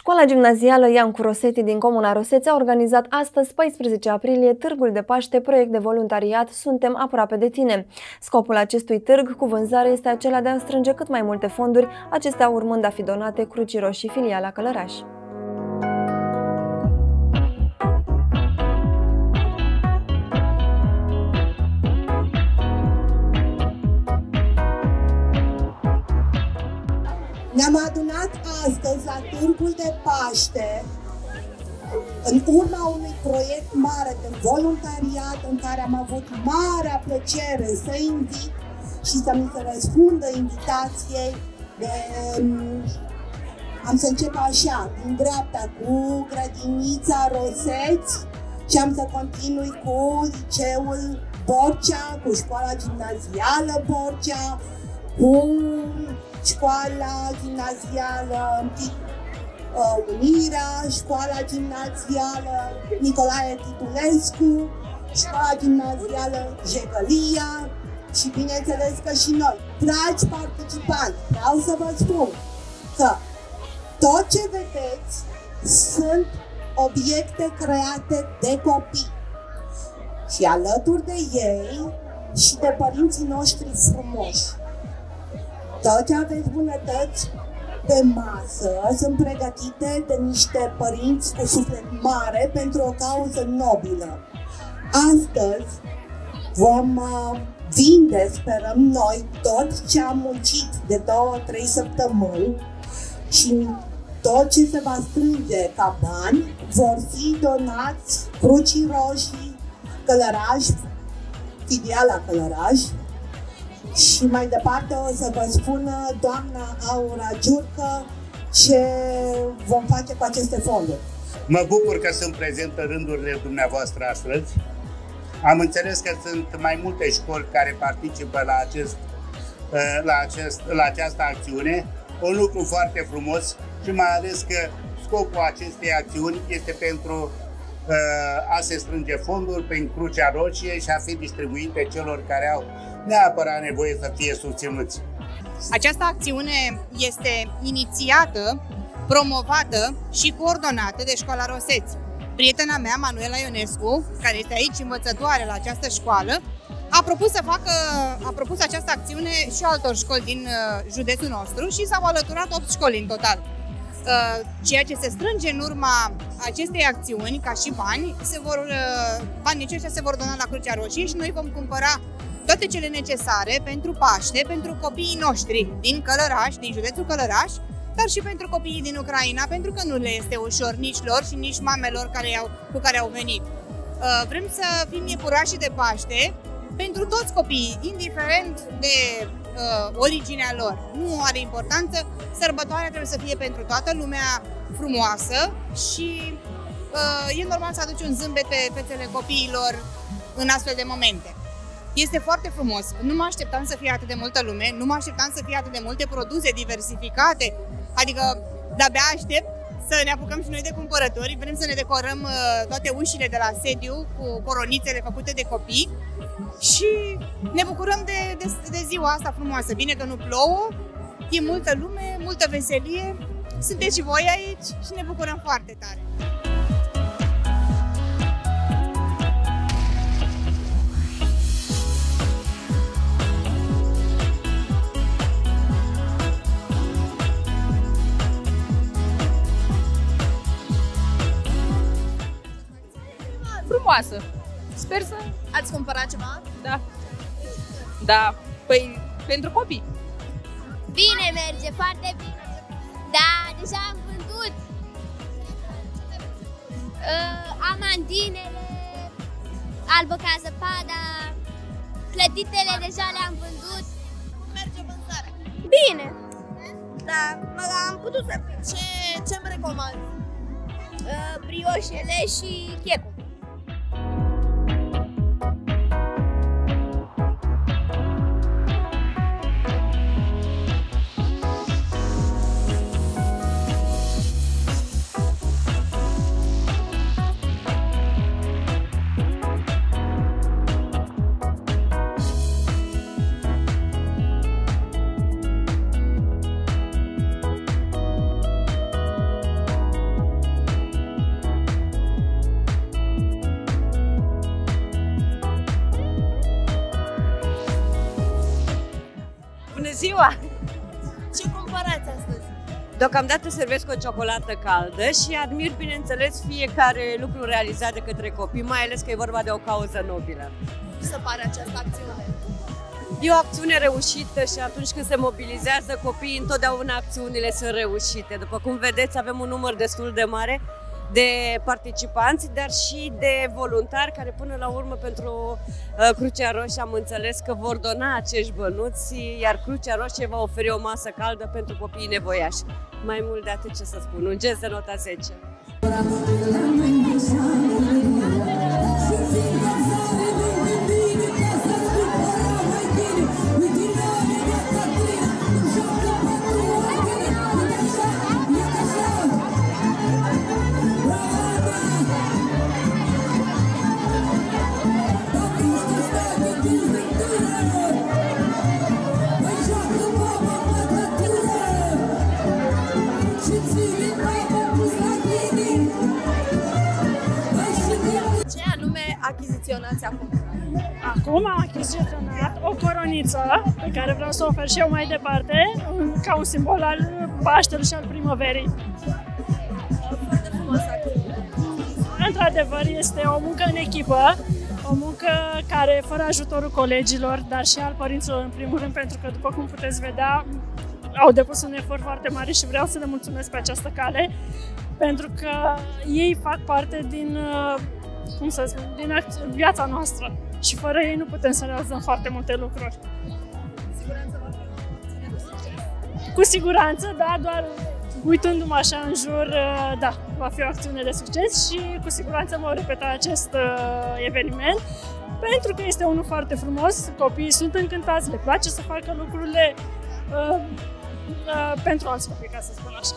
Școala gimnazială Iancu Rosetti din Comuna Roseți a organizat astăzi, 14 aprilie, Târgul de Paște, proiect de voluntariat Suntem aproape de tine. Scopul acestui târg cu vânzare este acela de a strânge cât mai multe fonduri, acestea urmând a fi donate Crucii Roșii filiala Călăraș. Ne-am adunat astăzi la Târgul de Paște în urma unui proiect mare de voluntariat în care am avut marea plăcere să invit și să mi se răspundă invitației de, am să încep așa, din dreapta cu grădinița Roseți și am să continui cu liceul Borcea, cu școala gimnazială Borcea, cu școala gimnazială uh, Unirea, școala gimnazială Nicolae Titulescu, școala gimnazială Jegălia și bineînțeles că și noi. Dragi participanți, vreau să vă spun că tot ce vedeți sunt obiecte create de copii și alături de ei și de părinții noștri frumoși. Tot ce aveți bunătăți pe masă sunt pregătite de niște părinți cu suflet mare pentru o cauză nobilă. Astăzi vom uh, vinde, sperăm noi, tot ce am muncit de două, trei săptămâni și tot ce se va strânge ca bani vor fi donați Crucii Roșii, Călăraș, filiala Călăraș, și mai departe o să vă spună doamna Aura Giurcă ce vom face cu aceste fonduri. Mă bucur că sunt prezent în rândurile dumneavoastră astăzi. Am înțeles că sunt mai multe școli care participă la, acest, uh, la, acest, la această acțiune. Un lucru foarte frumos și mai ales că scopul acestei acțiuni este pentru uh, a se strânge fonduri prin Crucea Roșie și a fi distribuite celor care au neapărat nevoie să fie susținuți. Această acțiune este inițiată, promovată și coordonată de Școala Roseți. Prietena mea, Manuela Ionescu, care este aici învățătoare la această școală, a propus să facă, a propus această acțiune și altor școli din uh, județul nostru și s-au alăturat 8 școli în total. Uh, ceea ce se strânge în urma acestei acțiuni, ca și bani, se vor, uh, banii aceștia se vor dona la Crucea Roșie și noi vom cumpăra toate cele necesare pentru Paște, pentru copiii noștri din Călăraș, din județul Călăraș, dar și pentru copiii din Ucraina, pentru că nu le este ușor nici lor și nici mamelor care au, cu care au venit. Uh, vrem să fim iepurași de Paște pentru toți copiii, indiferent de uh, originea lor. Nu are importanță, sărbătoarea trebuie să fie pentru toată lumea frumoasă și uh, e normal să aduci un zâmbet pe fețele copiilor în astfel de momente. Este foarte frumos. Nu mă așteptam să fie atât de multă lume, nu mă așteptam să fie atât de multe produse diversificate, adică de-abia aștept să ne apucăm și noi de cumpărători. Vrem să ne decorăm uh, toate ușile de la sediu cu coronițele făcute de copii și ne bucurăm de, de, de ziua asta frumoasă. Bine că nu plouă, e multă lume, multă veselie, sunteți și voi aici și ne bucurăm foarte tare. Frumoasă. Sper să... Ați cumpărat ceva? Da. Da. Păi, pentru copii. Bine merge, foarte bine. Da, deja am vândut. Uh, amandinele, albă ca zăpada, clăditele deja le-am vândut. Merge vânzarea. Bine. Da, mă, am putut să... Ce, ce-mi recomand? Uh, brioșele și checul. Ziua! Ce cumpărați astăzi? Deocamdată servesc o ciocolată caldă și admir, bineînțeles, fiecare lucru realizat de către copii, mai ales că e vorba de o cauză nobilă. Cum se pare această acțiune? E o acțiune reușită și atunci când se mobilizează copiii, întotdeauna acțiunile sunt reușite. După cum vedeți, avem un număr destul de mare de participanți, dar și de voluntari care până la urmă pentru uh, Crucea Roșie am înțeles că vor dona acești bănuți, iar Crucea Roșie va oferi o masă caldă pentru copiii nevoiași. Mai mult de atât ce să spun, un gest de nota 10. Achiziționați acum? Acum am achiziționat o coroniță pe care vreau să o ofer și eu mai departe, un- ca un simbol al Paștelui și al primăverii. Foarte frumos acum. Într-adevăr, este o muncă în echipă, o muncă care, fără ajutorul colegilor, dar și al părinților, în primul rând, pentru că, după cum puteți vedea, au depus un efort foarte mare și vreau să le mulțumesc pe această cale, pentru că ei fac parte din, uh, cum să spun, din ac- viața noastră și fără ei nu putem să realizăm foarte multe lucruri. Siguranță va fi o acțiune de succes. Cu siguranță, da, doar uitându-mă așa în jur, uh, da, va fi o acțiune de succes și cu siguranță mă repeta acest uh, eveniment pentru că este unul foarte frumos, copiii sunt încântați, le place să facă lucrurile uh, uh, pentru alți copii, ca să spun așa.